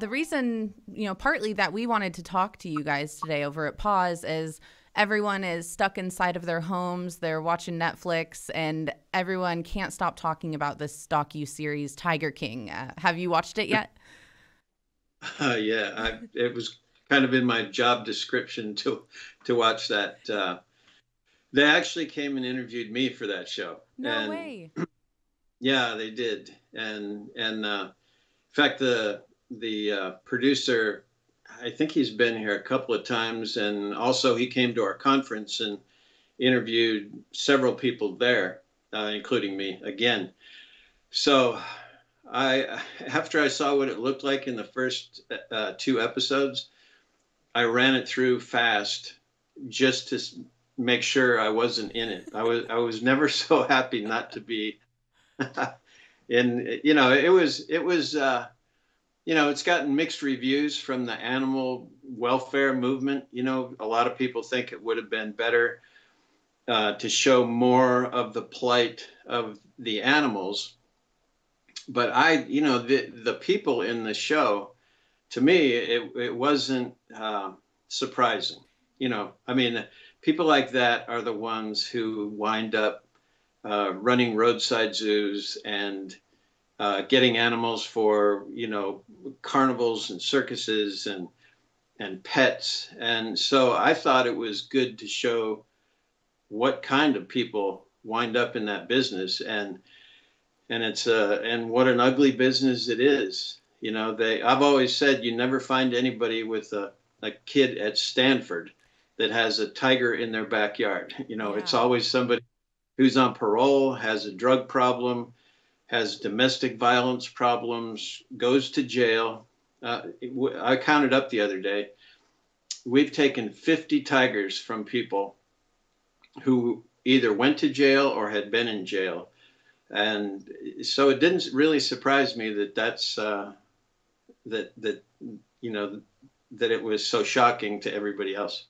the reason, you know, partly that we wanted to talk to you guys today over at PAWS is everyone is stuck inside of their homes. They're watching Netflix, and everyone can't stop talking about this docu series, Tiger King. Uh, have you watched it yet? Uh, yeah, I, it was kind of in my job description to to watch that. Uh, they actually came and interviewed me for that show. No and, way. Yeah, they did, and and uh, in fact, the the uh, producer, I think he's been here a couple of times, and also he came to our conference and interviewed several people there, uh, including me again. So, I after I saw what it looked like in the first uh, two episodes, I ran it through fast just to make sure I wasn't in it. I was I was never so happy not to be and you know it was it was uh, you know it's gotten mixed reviews from the animal welfare movement. You know a lot of people think it would have been better uh, to show more of the plight of the animals. But I, you know, the the people in the show, to me, it it wasn't uh, surprising. You know, I mean, people like that are the ones who wind up uh, running roadside zoos and uh, getting animals for you know carnivals and circuses and and pets. And so i thought it was good to show what kind of people wind up in that business. And and it's uh and what an ugly business it is. You know they i've always said you never find anybody with a, a kid at stanford that has a tiger in their backyard. You know yeah. it's always somebody who's on parole, has a drug problem, has domestic violence problems, goes to jail. Uh, I counted up the other day. We've taken 50 tigers from people who either went to jail or had been in jail. And so it didn't really surprise me that that's uh, that that you know that it was so shocking to everybody else.